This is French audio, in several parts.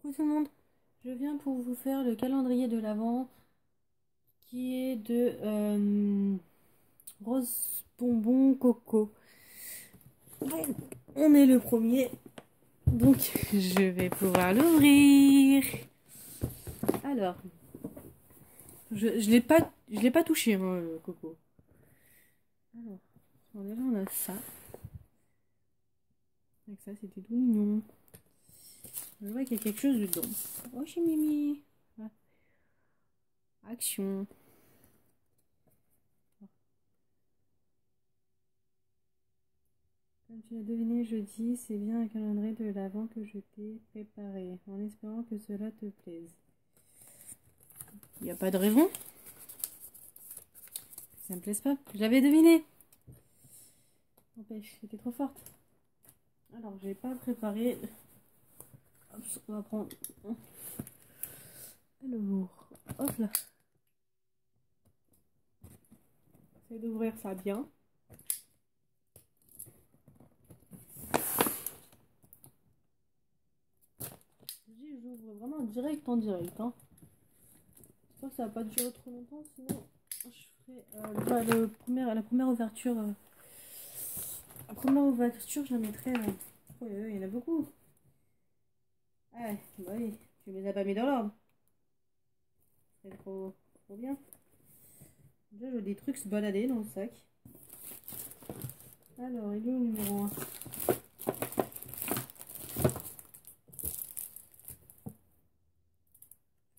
Coucou tout le monde, je viens pour vous faire le calendrier de l'Avent qui est de euh, rose bonbon coco. on est le premier, donc je vais pouvoir l'ouvrir. Alors, je ne l'ai pas, je l'ai pas touché le coco. Alors, déjà on a ça. Avec ça c'était tout mignon. Je vois qu'il y a quelque chose dedans. Oh, chez Mimi. Action. Comme tu l'as deviné jeudi, c'est bien un calendrier de l'avant que je t'ai préparé, en espérant que cela te plaise. Il n'y a pas de raison? Ça me plaise pas. Je l'avais deviné. N'empêche, c'était trop forte. Alors, j'ai pas préparé on va prendre. Alors, hop là. J'essaie d'ouvrir ça bien. J'ouvre vraiment direct en direct. Hein. J'espère que ça va pas durer trop longtemps, sinon je ferai euh, le premier, la première ouverture. Euh, la première ouverture, je la mettrai. Euh, oh, il y en a beaucoup. Ah, bah oui, tu les as pas mis dans l'ordre. C'est trop, trop bien. Déjà, j'ai des trucs se balader dans le sac. Alors, il est où numéro 1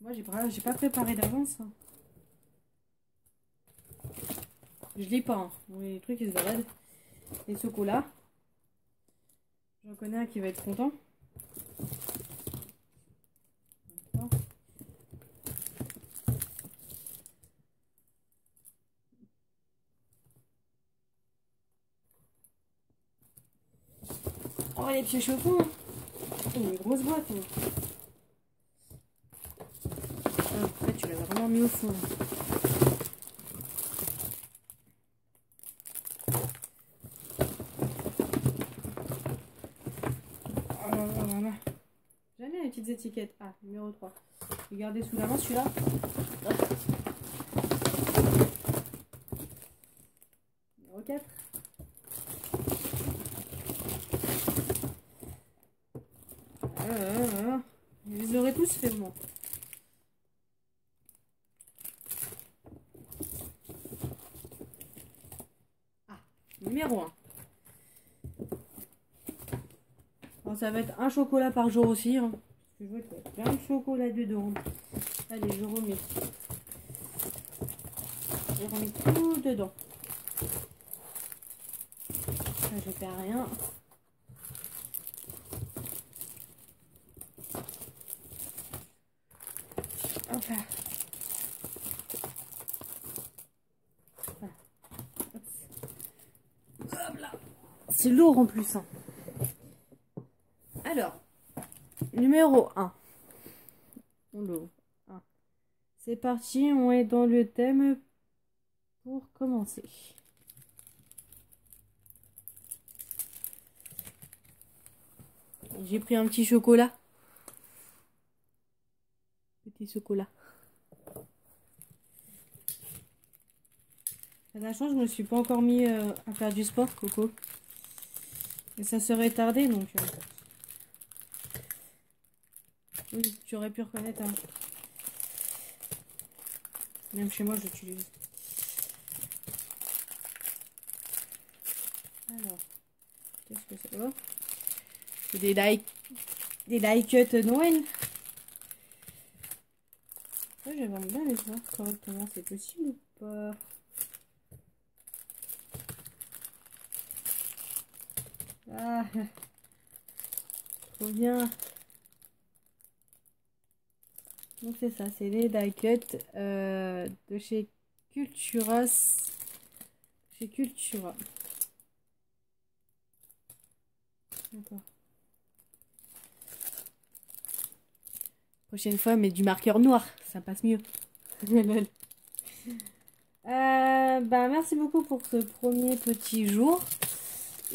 Moi, j'ai pas, pas préparé d'avance. Hein. Je lis pas. Hein. Les trucs qui se baladent. Les chocolats. J'en connais un qui va être content. Oh, les pieds chauffants. Une grosse boîte. Ah, en fait, tu l'as vraiment mis au fond. Oh Jamais les petites étiquettes. Ah, numéro 3. Regardez sous la main celui-là. Numéro 4. Je les aurais tous fait moi. Ah, numéro 1. Bon, ça va être un chocolat par jour aussi. Hein. Je vois qu'il plein de chocolat dedans. Allez, je remets. Je remets tout dedans. je perds rien. C'est lourd en plus. Hein. Alors, numéro 1. On l'ouvre. C'est parti, on est dans le thème pour commencer. J'ai pris un petit chocolat chocolat. la chance, je me suis pas encore mis euh, à faire du sport, Coco. Et ça serait tardé, donc... Euh. Oui, tu aurais pu reconnaître. Hein. Même chez moi, j'utilise. Alors, qu'est-ce que c'est? Oh. C'est des die, des die cut Noël. J'aimerais bien les voir correctement. C'est possible ou pas Ah, trop bien. Donc c'est ça, c'est les die cut euh, de chez Culturas. Chez Cultura. D'accord. Prochaine fois, mais du marqueur noir, ça passe mieux. euh, bah, merci beaucoup pour ce premier petit jour.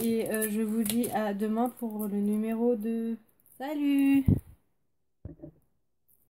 Et euh, je vous dis à demain pour le numéro 2. Salut